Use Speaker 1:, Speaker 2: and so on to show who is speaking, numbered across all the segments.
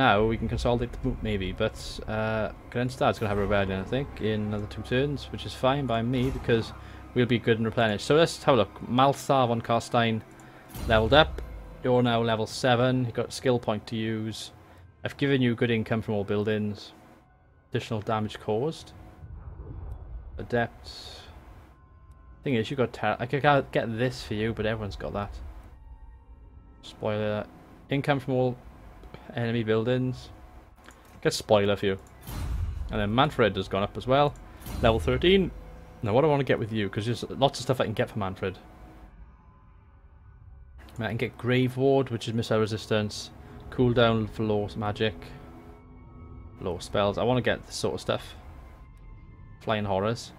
Speaker 1: now we can consolidate the boot maybe, but uh, Grenstad's going to have a rebellion, I think, in another two turns, which is fine by me because we'll be good and replenished. So let's have a look. Malthar von Carstein leveled up. You're now level 7. You've got skill point to use. I've given you good income from all buildings. Additional damage caused. Adept. Thing is, you've got. I could get this for you, but everyone's got that. Spoiler. Income from all enemy buildings. Get spoiler for you. And then Manfred has gone up as well. Level 13. Now what do I want to get with you? Because there's lots of stuff I can get for Manfred. I can get Grave Ward, which is missile resistance. Cooldown for law magic. Law spells. I want to get this sort of stuff. Flying Horrors.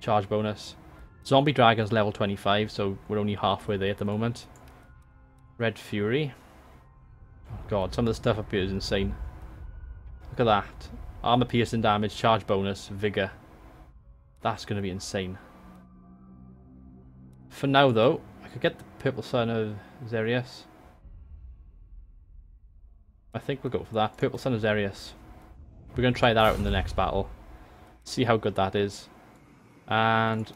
Speaker 1: Charge bonus. Zombie Dragon's level 25, so we're only halfway there at the moment. Red Fury. God, some of the stuff up here is insane. Look at that. Armor piercing damage, charge bonus, vigor. That's going to be insane. For now though, I could get the Purple Sun of Xereus. I think we'll go for that. Purple Sun of Xereus. We're going to try that out in the next battle. See how good that is. And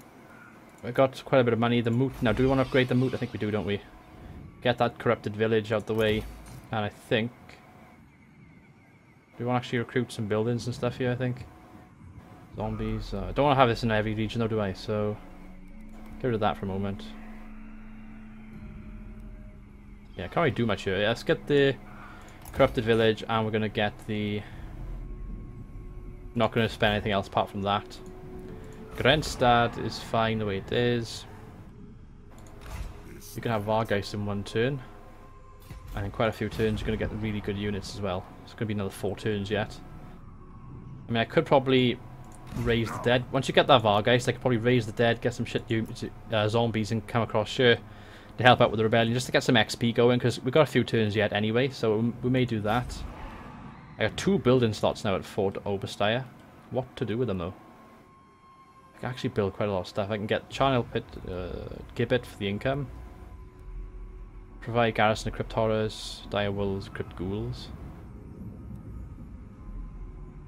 Speaker 1: we got quite a bit of money. The moot. Now, do we want to upgrade the moot? I think we do, don't we? Get that corrupted village out the way. And I think... Do we want to actually recruit some buildings and stuff here, I think? Zombies. Uh, I don't want to have this in every region though, do I? So, get rid of that for a moment. Yeah, can't really do much here. let's get the corrupted village and we're going to get the... Not going to spend anything else apart from that. Grenstad is fine the way it is. You can have Vargheist in one turn. And in quite a few turns you're going to get really good units as well. It's going to be another four turns yet. I mean, I could probably raise the dead. Once you get that Vargheist, I could probably raise the dead, get some shit uh, zombies and come across here to help out with the rebellion, just to get some XP going, because we've got a few turns yet anyway, so we may do that. I got two building slots now at Fort Oberstyre. What to do with them, though? I can actually build quite a lot of stuff. I can get Charnel Pit, uh, Gibbet for the income. Provide garrison Horrors, Dire Wolves, Crypt Ghouls.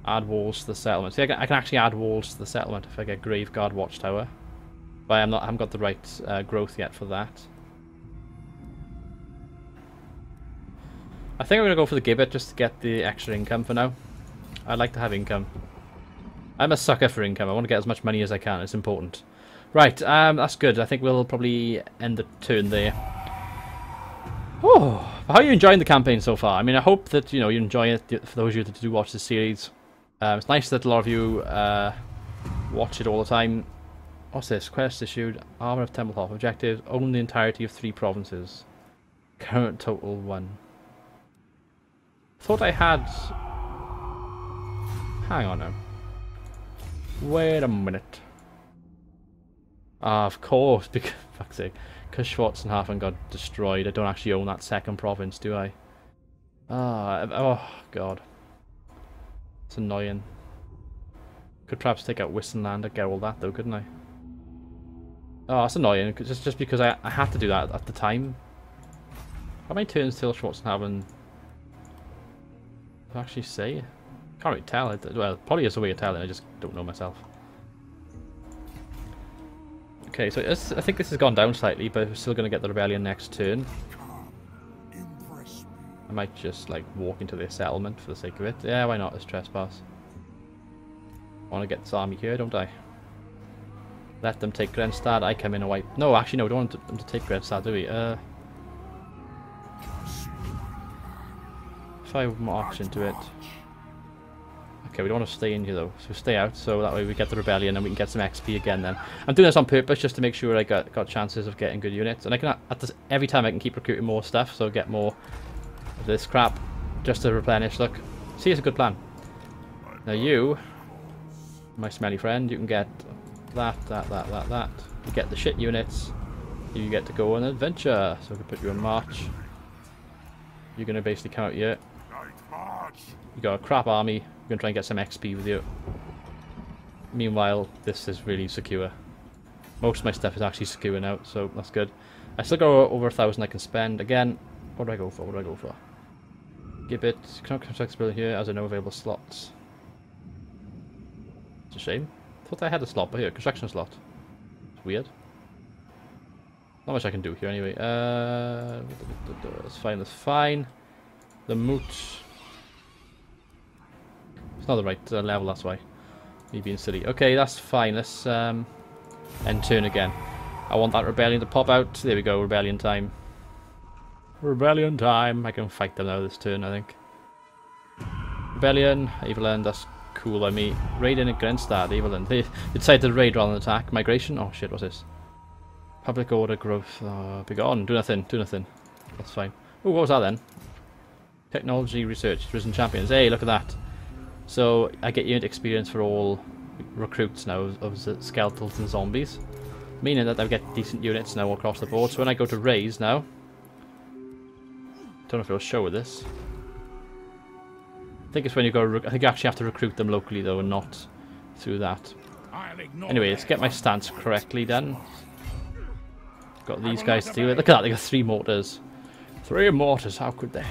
Speaker 1: Add walls to the settlement. See, I can, I can, actually add walls to the settlement if I get Graveguard Watchtower. But I'm not, I haven't got the right uh, growth yet for that. I think I'm going to go for the Gibbet just to get the extra income for now. I'd like to have income. I'm a sucker for income. I want to get as much money as I can. It's important. Right, um, that's good. I think we'll probably end the turn there. Oh, how are you enjoying the campaign so far? I mean, I hope that you know you enjoy it. For those of you that do watch the series, um, it's nice that a lot of you uh, watch it all the time. What's this? Quest issued. Armor of Templehof. Objective. Own the entirety of three provinces. Current total one. Thought I had... Hang on now. Wait a minute. Ah, of course, because... Fuck's sake. Because Schwarzenhafen got destroyed, I don't actually own that second province, do I? Ah, oh, God. It's annoying. Could perhaps take out Wissenland and get all that though, couldn't I? Oh, it's annoying. Just just because I I had to do that at the time. How many turns till Schwarzenhagen? Actually, say. Can't really tell. Well, probably is a way of telling. I just don't know myself. Okay, so I think this has gone down slightly, but we're still going to get the rebellion next turn. I might just like walk into their settlement for the sake of it. Yeah, why not? As trespass. I want to get this army here, don't I? Let them take Grenstad. I come in and wipe. No, actually, no. We don't want them to take Grenstad, do we? Uh, five marks into it. Okay, we don't want to stay in here though, so stay out, so that way we get the rebellion and we can get some XP again then. I'm doing this on purpose just to make sure I got, got chances of getting good units, and I can, at this, every time I can keep recruiting more stuff, so get more of this crap, just to replenish, look. See, it's a good plan. Now you, my smelly friend, you can get that, that, that, that, that. You get the shit units, you get to go on an adventure, so I can put you in March. You're going to basically come out here. You got a crap army, going to try and get some XP with you. Meanwhile, this is really secure. Most of my stuff is actually secure now, so that's good. I still got over a thousand I can spend. Again, what do I go for? What do I go for? Gibbet, construct building here as I no available slots. It's a shame. thought I had a slot, but here, construction slot. It's weird. Not much I can do here anyway. Uh, that's fine, that's fine. The moot. It's not the right uh, level, that's why. Me being silly. Okay, that's fine. Let's um, end turn again. I want that rebellion to pop out. There we go, rebellion time. Rebellion time. I can fight them now this turn, I think. Rebellion, Evelyn, that's cool by me. Raiding against that, Evelyn. They decided to raid rather than attack. Migration? Oh shit, what's this? Public order growth. Oh, be gone. Do nothing. Do nothing. That's fine. Oh, what was that then? Technology research. Risen champions. Hey, look at that. So I get unit experience for all recruits now of, of skeletons and zombies. Meaning that I get decent units now across the board. So when I go to raise now... Don't know if it'll show with this. I think it's when you go... I think you actually have to recruit them locally though and not through that. Anyway, let's get my stance correctly done. Got these guys to do it. Look at that, they got three mortars. Three mortars, how could they?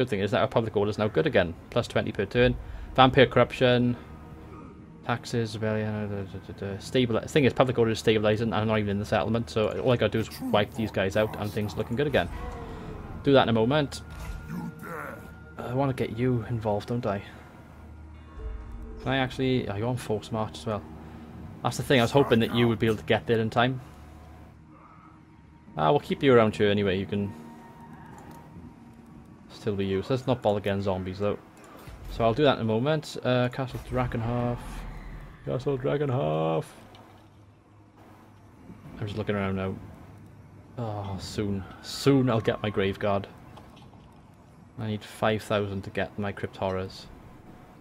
Speaker 1: Good thing is that our public order is now good again. Plus 20 per turn. Vampire corruption. Taxes, rebellion, stable. The thing is, public order is stabilizing. And I'm not even in the settlement, so all I gotta do is wipe these guys out, and things looking good again. Do that in a moment. I want to get you involved, don't I? Can I actually... Oh, you're on force march as well. That's the thing, I was hoping that you would be able to get there in time. Ah, we'll keep you around here anyway, you can still be used. Let's not bother getting zombies though. So I'll do that in a moment. Uh, Castle Drakenhof. Castle Drakenhof. I'm just looking around now. Oh, soon. Soon I'll get my Grave Guard. I need 5,000 to get my Crypt Horrors.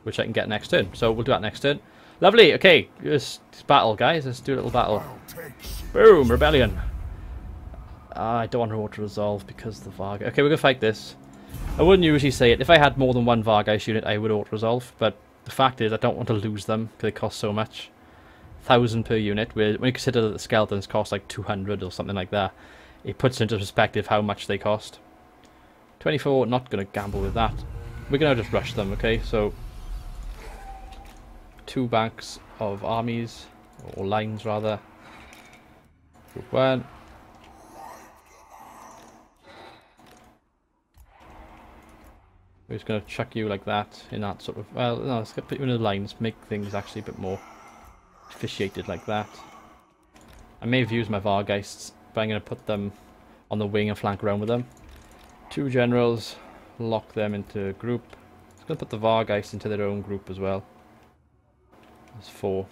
Speaker 1: Which I can get next turn. So we'll do that next turn. Lovely. Okay, this, battle, guys. Let's do a little battle. Boom, rebellion. Uh, I don't want to auto resolve because the Varg. Okay, we're gonna fight this. I wouldn't usually say it. If I had more than one Vargheist unit, I would auto resolve. But the fact is, I don't want to lose them because they cost so much. Thousand per unit. When you consider that the skeletons cost like 200 or something like that, it puts into perspective how much they cost. 24. Not gonna gamble with that. We're gonna just rush them. Okay, so two banks of armies, or lines rather. Group 1. We're just going to chuck you like that, in that sort of... Well, no, let's put you in the lines, make things actually a bit more officiated like that. I may have used my Vargheists, but I'm going to put them on the wing and flank around with them. Two generals, lock them into a group. I'm going to put the Vargheists into their own group as well. There's four.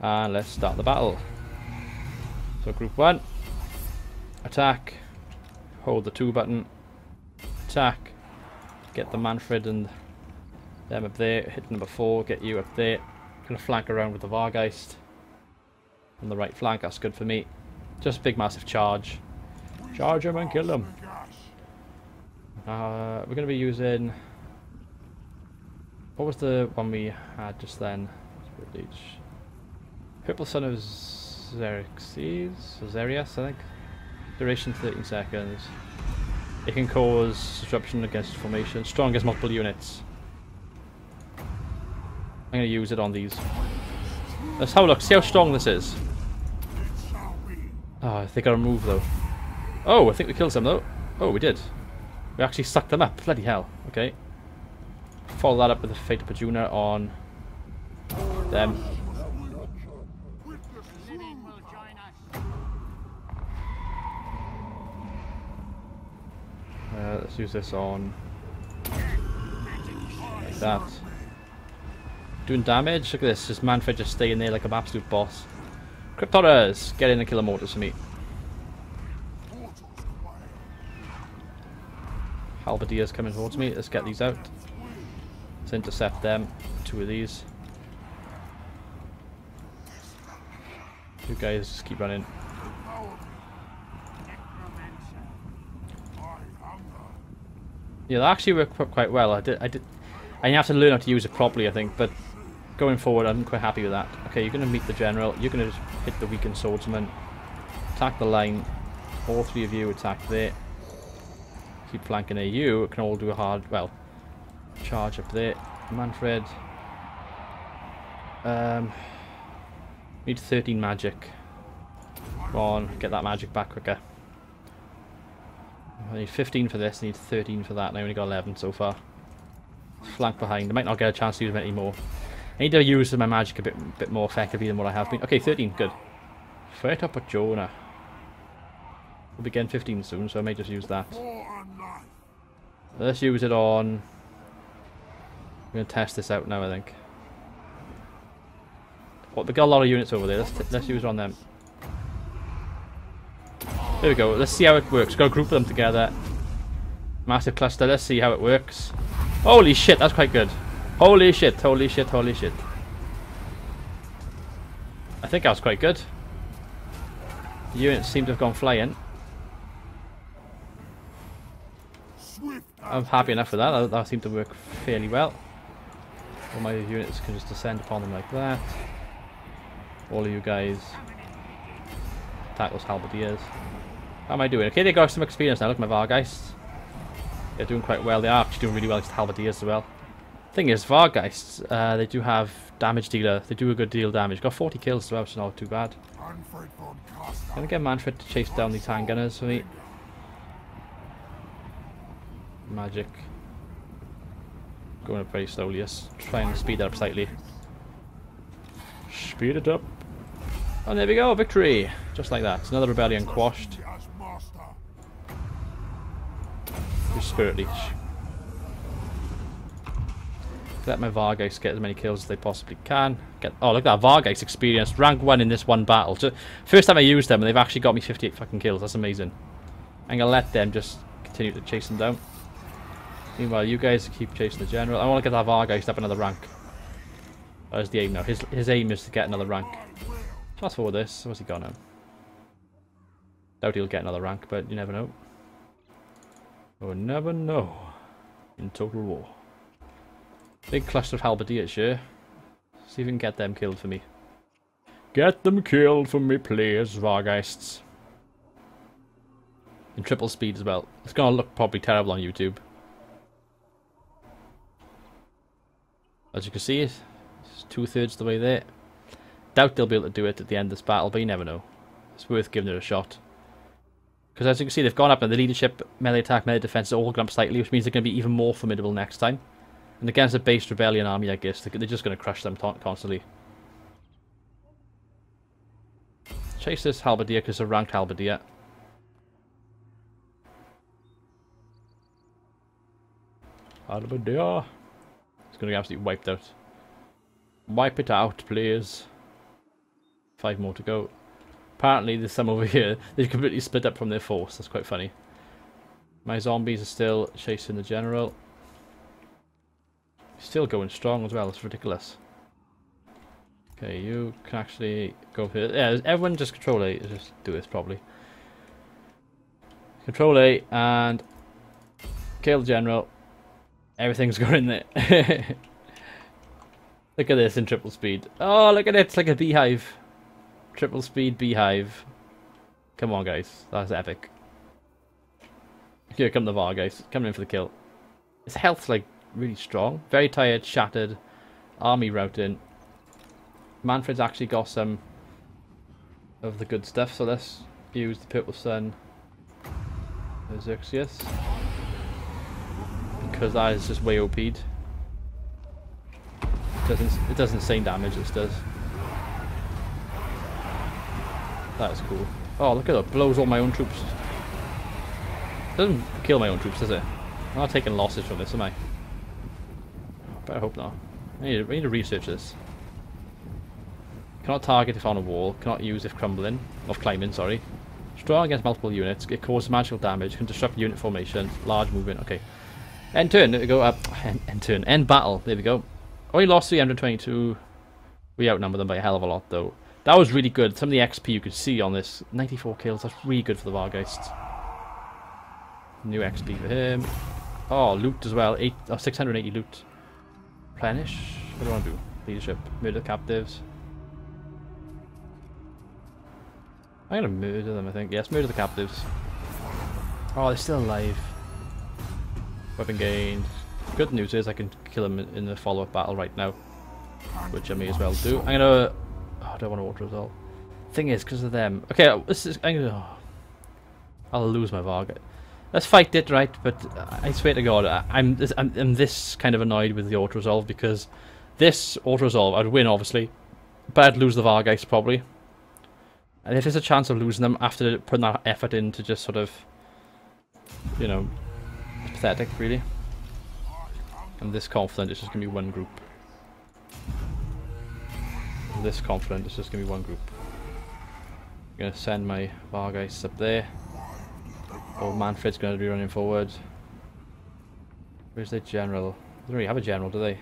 Speaker 1: And let's start the battle. So group one. Attack. Hold the two button. Attack. Get the Manfred and them up there. Hit number four. Get you up there. Gonna flank around with the Vargheist. On the right flank. That's good for me. Just big massive charge. Charge him and kill him. Uh, we're to be using... What was the one we had just then? Purple Sun of Xerxes, Xereus, I think. Duration 13 seconds. It can cause disruption against formation. Strong against multiple units. I'm going to use it on these. Let's have a look. See how strong this is. Oh, I think I move though. Oh, I think we killed some though. Oh, we did. We actually sucked them up. Bloody hell. Okay. Follow that up with the Fate of Bjuna on them. Let's use this on like that. Doing damage. Look at this. this Manfred just staying there like an absolute boss. Crypt Horrors, get in and kill the mortars for me. Halberdiers coming towards me. Let's get these out. Let's intercept them. Two of these. You guys just keep running. Yeah, that actually worked quite well. I did, I did, I have to learn how to use it properly, I think. But going forward, I'm quite happy with that. Okay, you're gonna meet the general. You're gonna hit the weakened swordsman, attack the line. All three of you attack there. keep flanking there. You can all do a hard, well, charge up there. Manfred. Um, need 13 magic. Come on, get that magic back quicker. I need 15 for this, I need 13 for that, and I only got 11 so far. Flank behind. I might not get a chance to use them anymore. I need to use my magic a bit bit more effectively than what I have been. Okay, 13, good. Fret up at Jonah. We'll be getting 15 soon, so I may just use that. Let's use it on... I'm going to test this out now, I think. Well, we've got a lot of units over there. Let's, let's use it on them. There we go. Let's see how it works. Got to group them together. Massive cluster. Let's see how it works. Holy shit, that's quite good. Holy shit, holy shit, holy shit. I think that was quite good. The units seem to have gone flying. I'm happy enough with that. that. That seemed to work fairly well. All my units can just descend upon them like that. All of you guys those halberdiers. How am I doing? Okay, they got some experience now. Look at my Vargheists. They're doing quite well. They are actually doing really well against halberdiers as well. Thing is, Vargheists, uh, they do have damage dealer. They do a good deal of damage. Got 40 kills as well, not too bad. I'm Gonna get Manfred to chase down these handgunners for me. Magic. Going up very slowly, yes. Trying to speed that up slightly. Speed it up. And there we go, victory! Just like that. Another rebellion quashed. Spirit Leech. Let my Vargheist get as many kills as they possibly can. Get Oh, look at that. Vargheist experience. Rank 1 in this one battle. First time I used them and they've actually got me 58 fucking kills. That's amazing. I'm going to let them just continue to chase them down. Meanwhile, you guys keep chasing the general. I want to get that Vargheist up another rank. That is the aim now. His, his aim is to get another rank. Fast forward this. What's he got now? Doubt he'll get another rank, but you never know. Oh, never know. In Total War. Big cluster of halberdiers here. See if we can get them killed for me. Get them killed for me, please, Vargheists. In triple speed as well. It's gonna look probably terrible on YouTube. As you can see, it's two-thirds the way there. Doubt they'll be able to do it at the end of this battle, but you never know. It's worth giving it a shot. Because as you can see, they've gone up and the leadership, melee attack, melee defense all gone up slightly, which means they're going to be even more formidable next time. And against a based rebellion army I guess they're just going to crush them constantly. Chase this halberdier because a ranked halberdier. Halberdier. It's going to get absolutely wiped out. Wipe it out, please. Five more to go. Apparently there's some over here. They've completely split up from their force. That's quite funny. My zombies are still chasing the general. Still going strong as well. It's ridiculous. Okay, you can actually go here. Yeah, everyone just control A. Just do this probably. Control A and kill the general. Everything's going there. look at this in triple speed. Oh, look at it. It's like a beehive. Triple speed beehive. Come on, guys. That's epic. Here come the VAR, guys. Coming in for the kill. His health's, like, really strong. Very tired, shattered. Army routing. Manfred's actually got some of the good stuff, so let's use the Purple Sun Xerxes. Because that is just way OP'd. It doesn't, it doesn't insane damage, this does. That is cool. Oh, look at that. Blows all my own troops. Doesn't kill my own troops, does it? I'm not taking losses from this, am I? I hope not. I need, to, I need to research this. Cannot target if on a wall. Cannot use if crumbling. Of climbing, sorry. Strong against multiple units. It causes magical damage. Can disrupt unit formation. Large movement. Okay. End turn. There we go. Up. End, end turn. End battle. There we go. Only lost 322. We outnumber them by a hell of a lot, though. That was really good. Some of the XP you could see on this. 94 kills. That's really good for the Vargheists. New XP for him. Oh, loot as well. Eight, oh, 680 loot. Replenish. What do I want to do? Leadership. Murder the captives. I'm gonna murder them, I think. Yes, murder the captives. Oh, they're still alive. Weapon gained. Good news is I can kill them in the follow-up battle right now. Which I may as well do. I'm gonna... Oh, I want to auto resolve. Thing is, because of them... Okay, uh, this is... Gonna... Oh, I'll lose my Varg. Let's fight it, right? But I swear to God, I'm, I'm, I'm this kind of annoyed with the auto resolve because this auto resolve, I'd win obviously, but I'd lose the Vargheist probably. And if there's a chance of losing them after putting that effort in to just sort of, you know, pathetic really. I'm this confident it's just going to be one group. This confident it's just going to be one group. I'm going to send my Vargheists up there. Oh, Manfred's going to be running forward. Where's the general? They don't really have a general, do they?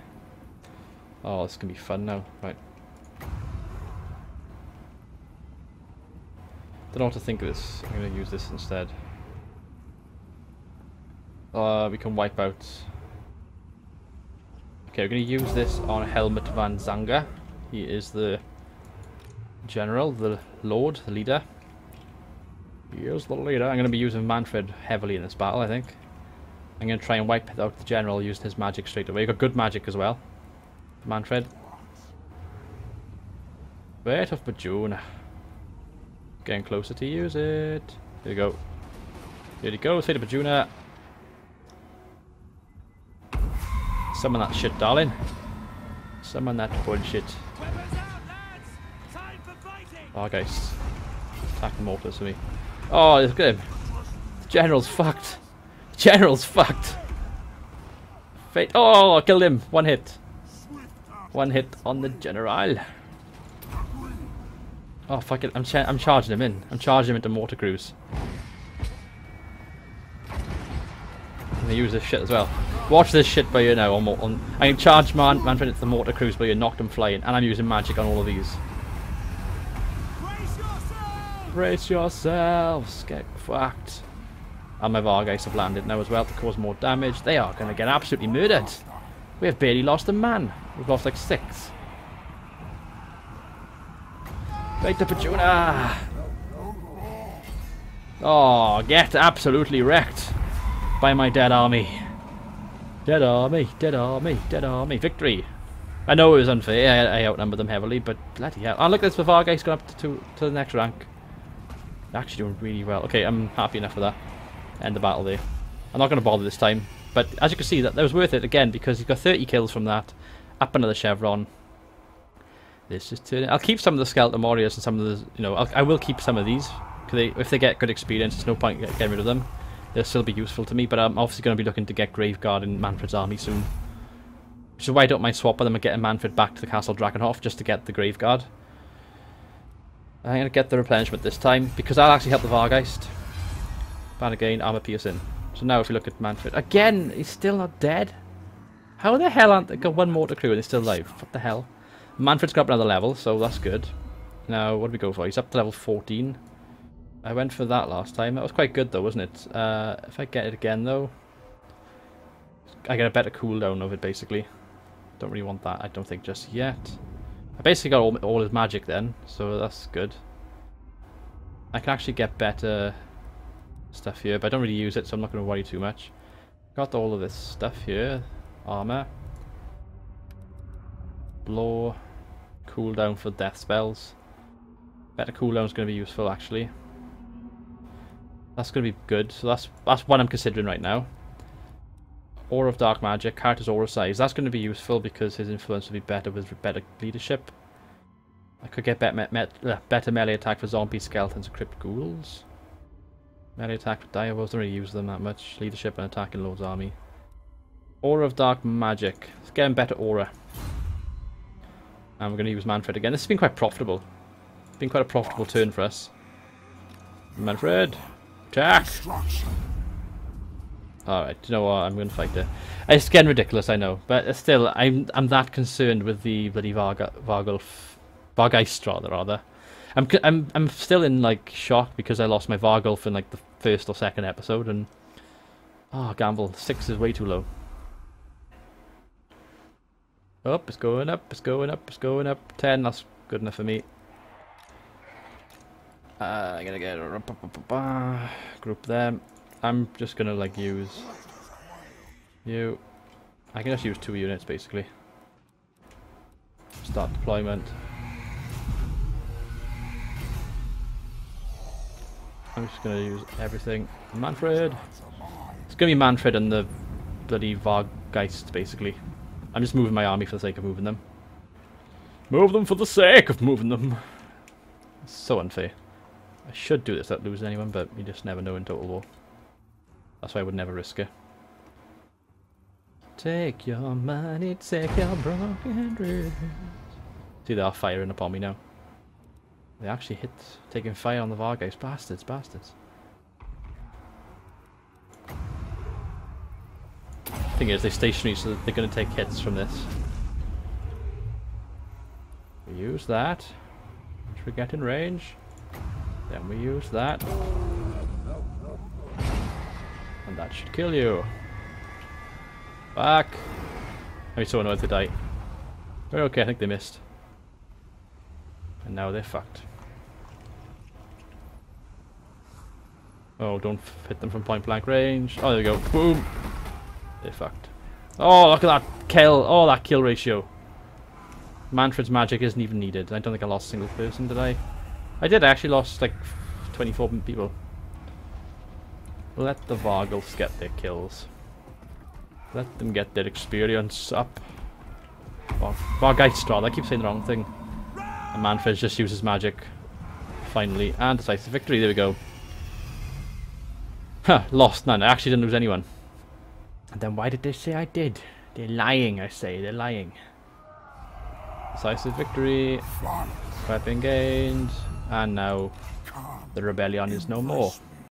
Speaker 1: Oh, this can be fun now. Right. Don't know what to think of this. I'm going to use this instead. Uh, we can wipe out... Okay, we're going to use this on Helmut van Zanga. He is the general, the lord, the leader. He is the leader. I'm going to be using Manfred heavily in this battle, I think. I'm going to try and wipe out the general using his magic straight away. He got good magic as well. Manfred. Bit of Bjuna. Getting closer to use it. Here you go. Here you go, Fate of Bjuna. Summon that shit, darling. Summon that bullshit. Oh, guys. Attack mortars for me. Oh, look at him. General's fucked. General's fucked. Fate. Oh, I killed him. One hit. One hit on the general. Oh, fuck it. I'm, cha I'm charging him in. I'm charging him into Mortar crews. I'm gonna use this shit as well. Watch this shit but you now. On, on, I can charge Man Manfred into the Mortar crews by you, knocked him flying, and I'm using magic on all of these. Brace yourselves! Get fucked. And my Vargheist have landed now as well to cause more damage. They are going to get absolutely murdered. We have barely lost a man. We've lost like six. Right to Pachuna! Oh, get absolutely wrecked by my dead army. Dead army, dead army, dead army. Victory! I know it was unfair, I, I outnumbered them heavily, but bloody hell. Oh, look, the Vargheist going up to, to, to the next rank. Actually doing really well. Okay, I'm happy enough with that. End the battle there. I'm not going to bother this time. But as you can see, that, that was worth it again because he got 30 kills from that. Up another chevron. This is turning. I'll keep some of the skeleton warriors and some of the, you know, I'll, I will keep some of these. They, if they get good experience, there's no point getting rid of them. They'll still be useful to me, but I'm obviously going to be looking to get Graveguard in Manfred's army soon. Which is why I don't mind swapping them and getting Manfred back to the Castle Drakenhof just to get the Graveguard. I'm going to get the replenishment this time, because that'll actually help the Vargheist. Banner gain, armor piercing. So now if you look at Manfred, again, he's still not dead. How the hell aren't they got one mortar crew and he's still alive? What the hell? Manfred's got another level, so that's good. Now, what do we go for? He's up to level 14. I went for that last time. That was quite good though, wasn't it? Uh, if I get it again though, I get a better cooldown of it basically. Don't really want that, I don't think, just yet. I basically got all, all his magic then, so that's good. I can actually get better stuff here, but I don't really use it, so I'm not going to worry too much. Got all of this stuff here. Armor. Blow. Cooldown for death spells. Better cooldown is going to be useful, actually. That's going to be good. So that's that's what I'm considering right now. Aura of Dark Magic, character's aura size. That's going to be useful because his influence will be better with better leadership. I could get better, me uh, better melee attack for zombies, skeletons, and crypt ghouls. Melee attack for direwolves, don't really use them that much. Leadership and attack in Lord's army. Aura of Dark Magic. Let's get him better aura. And we're going to use Manfred again. This has been quite profitable. It's been quite a profitable turn for us. Mannfred, attack! Alright, you know what, I'm going to fight it. It's getting ridiculous, I know, but still, I'm I'm that concerned with the bloody Varga, Vargulf, Vargheist rather, rather. I'm, I'm, I'm still in, like, shock because I lost my Vargulf in, like, the first or second episode, and... Oh, gamble. Six is way too low. Up, it's going up, it's going up, it's going up. Ten, that's good enough for me. Uh, I gotta get a group them. I'm just gonna like use You. I can just use two units basically. Start deployment. I'm just gonna use everything. Manfred! It's gonna be Manfred and the bloody Vargheist, basically. I'm just moving my army for the sake of moving them. Move them for the sake of moving them! It's so unfair. I should do this without losing anyone, but you just never know in Total War. That's why I would never risk it. Take your money, take your broken dreams. See, they are firing upon me now. They actually hit, taking fire on the Vargas. Bastards, bastards. Thing is, they're stationary, so they're going to take hits from this. We use that. Once we get in range, then we use that. And that should kill you. Back! I'm so annoyed they die. But okay, I think they missed. And now they're fucked. Oh, don't hit them from point blank range. Oh, there we go. Boom! They're fucked. Oh, look at that kill. Oh, that kill ratio. Manfred's magic isn't even needed. I don't think I lost a single person, I? I did. I actually lost like 24 people. Let the Vargals get their kills. Let them get their experience up. Vargheist rather, I keep saying the wrong thing. And Manfred just uses magic. Finally. And decisive victory, there we go. Huh, lost none. I actually didn't lose anyone. And then why did they say I did? They're lying, I say. They're lying. Decisive victory. Weapon gained. And now the rebellion is no more.